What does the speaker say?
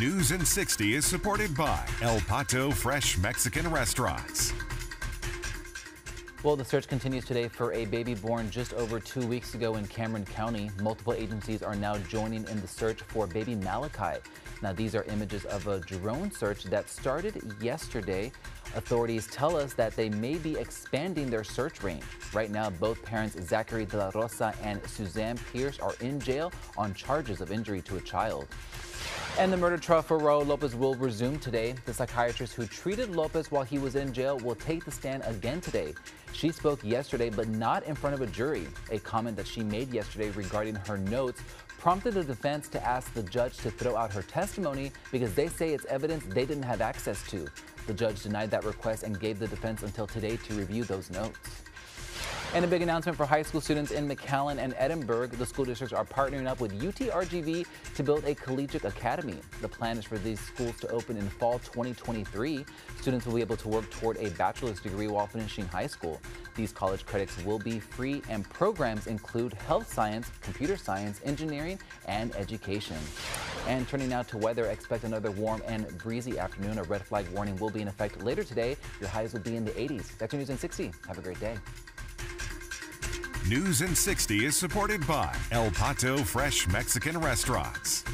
News in 60 is supported by El Pato Fresh Mexican Restaurants. Well, the search continues today for a baby born just over two weeks ago in Cameron County. Multiple agencies are now joining in the search for baby Malachi. Now, these are images of a drone search that started yesterday. Authorities tell us that they may be expanding their search range. Right now, both parents, Zachary De La Rosa and Suzanne Pierce, are in jail on charges of injury to a child. And the murder trial for Raul Lopez will resume today. The psychiatrist who treated Lopez while he was in jail will take the stand again today. She spoke yesterday, but not in front of a jury. A comment that she made yesterday regarding her notes prompted the defense to ask the judge to throw out her testimony because they say it's evidence they didn't have access to. The judge denied that request and gave the defense until today to review those notes. And a big announcement for high school students in McAllen and Edinburg. The school districts are partnering up with UTRGV to build a collegiate academy. The plan is for these schools to open in fall 2023. Students will be able to work toward a bachelor's degree while finishing high school. These college credits will be free and programs include health science, computer science, engineering, and education. And turning now to weather, expect another warm and breezy afternoon. A red flag warning will be in effect later today. Your highs will be in the 80s. That's your news in 60. Have a great day. News in 60 is supported by El Pato Fresh Mexican Restaurants.